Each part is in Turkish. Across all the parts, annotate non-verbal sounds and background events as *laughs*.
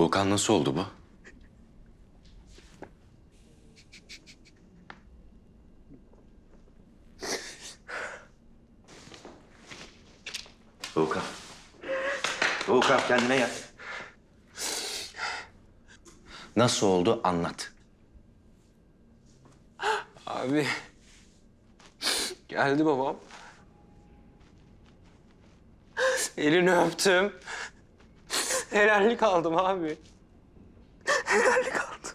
Doğukan nasıl oldu bu? Doğukan. Doğukan kendine gel. Nasıl oldu anlat. Abi. Geldi babam. Elini öptüm. *laughs* Helallik aldım abi. Helallik aldım.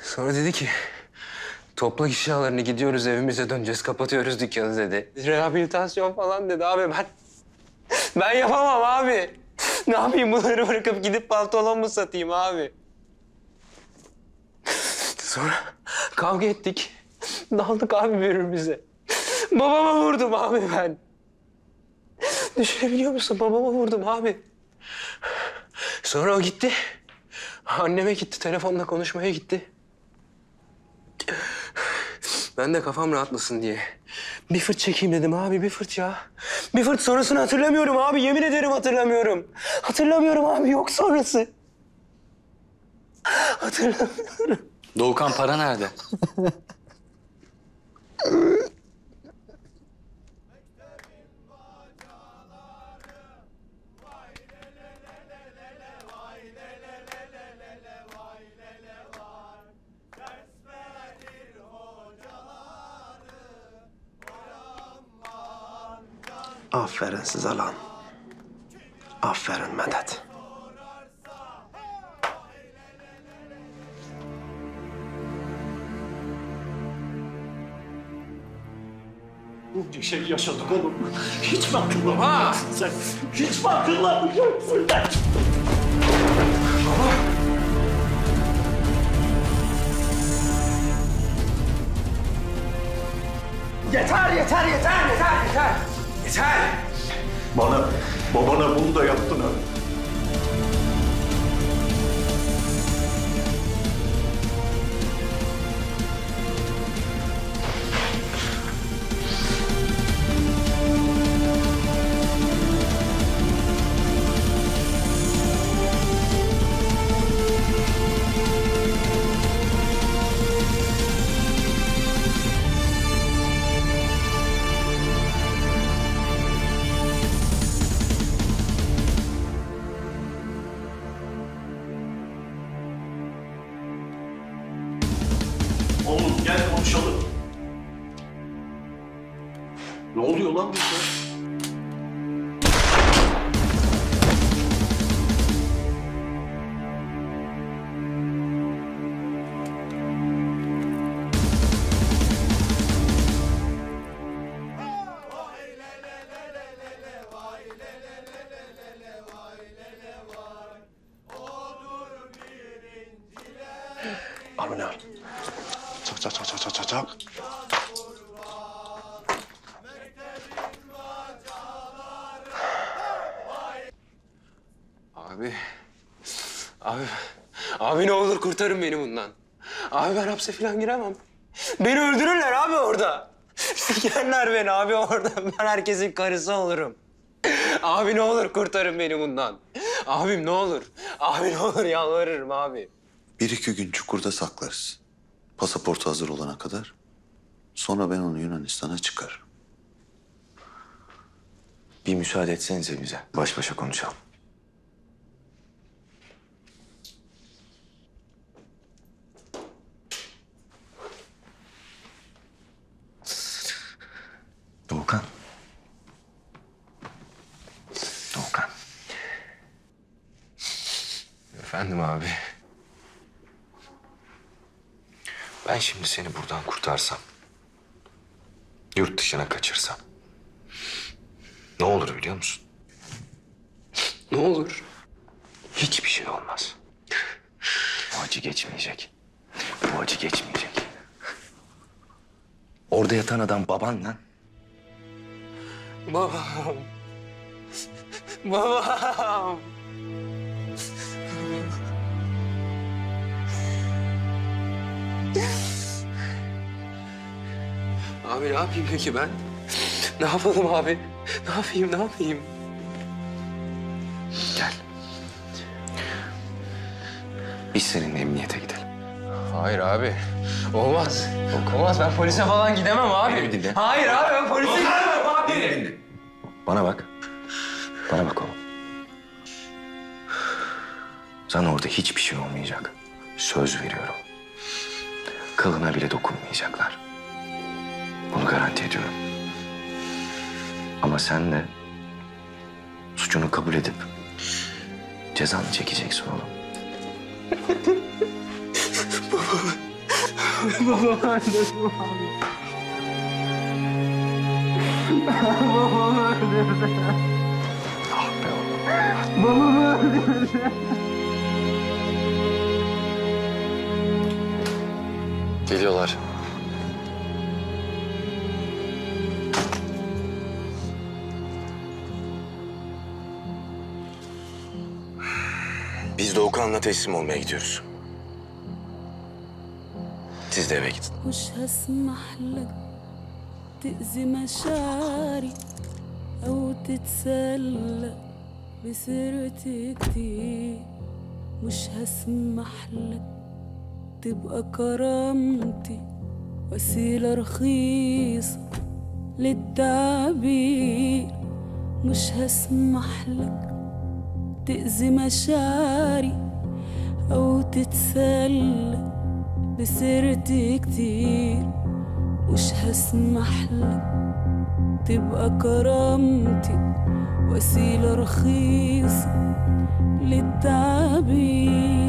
Sonra dedi ki... Topla eşyalarını gidiyoruz evimize döneceğiz kapatıyoruz dükkanı dedi. Rehabilitasyon falan dedi abi ben... Ben yapamam abi. Ne yapayım bunları bırakıp gidip pantolon mu satayım abi? Sonra kavga ettik. Daldık abi birbirimize. Babama vurdum abi ben. Düşünebiliyor musun? Babama vurdum abi. Sonra o gitti. Anneme gitti. Telefonla konuşmaya gitti. Ben de kafam rahatlasın diye. Bir fırt çekeyim dedim abi, bir fırt ya. Bir fırt sonrasını hatırlamıyorum abi, yemin ederim hatırlamıyorum. Hatırlamıyorum abi, yok sonrası. Hatırlamıyorum. Doğukan para nerede? *laughs* Aferin size lan. Aferin Medet. Bunca şey yaşadık oğlum. Hiç mi akıllanmıyorsun sen? Hiç mi akıllanmıyorsun sen? Yeter, yeter, yeter, yeter, yeter. Yeter. Bana, babana bunu da yaptın ha. Konuşalım. Ne oluyor lan burada? Çak. Abi, abi, abi ne olur kurtarın beni bundan. Abi ben hapse falan giremem. Beni öldürürler abi orada. Sikerler beni abi orada. Ben herkesin karısı olurum. Abi ne olur kurtarın beni bundan. Abim ne olur. Abi ne olur yalvarırım abi. Bir iki gün çukurda saklarız. Pasaportu hazır olana kadar. Sonra ben onu Yunanistan'a çıkarım. Bir müsaade etsenize bize. Baş başa konuşalım. Doğukan. Doğukan. Efendim abi. Ben şimdi seni buradan kurtarsam. Yurt dışına kaçırsam. Ne olur biliyor musun? Ne olur. Hiçbir şey olmaz. Bu acı geçmeyecek. Bu acı geçmeyecek. Orada yatan adam baban lan. Babam. Babam. Abi ne yapayım peki ben? Ne yapalım abi? Ne yapayım, ne yapayım? Gel. Biz seninle emniyete gidelim. Hayır abi. Olmaz. Olmaz ben polise falan gidemem abi. Beni bir dinle. Hayır abi ben polise gidemem abi. Dinle dinle. Bana bak. Bana bak oğlum. Sana orada hiçbir şey olmayacak. Söz veriyorum. Kılına bile dokunmayacaklar. Bunu garanti ediyorum. Ama sen de suçunu kabul edip cezanı çekeceksin oğlum. *laughs* Ah be oğlum. Geliyorlar. Doğukan'la teslim olmaya gidiyoruz. Siz de eve gidin. مش تأذي مشاعري أو بسيرتي كتير مش هسمح لك تبقى كرامتي وسيلة رخيصة للتعبير مش هسمح لك تأذي مشاعري أو تتسلى بسيرتي كتير. مش هسمح لك تبقى كرامتي وسيلة رخيصة للتعبير.